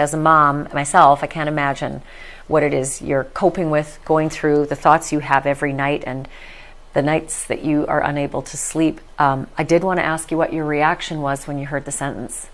As a mom myself, I can't imagine what it is you're coping with, going through, the thoughts you have every night, and the nights that you are unable to sleep. Um, I did want to ask you what your reaction was when you heard the sentence.